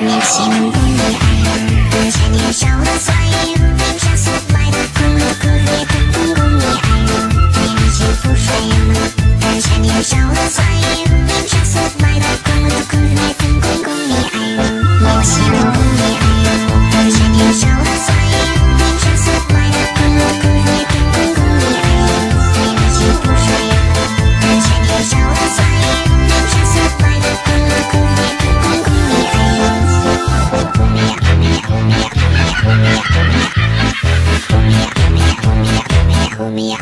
你心动的爱，牵你少的算幸。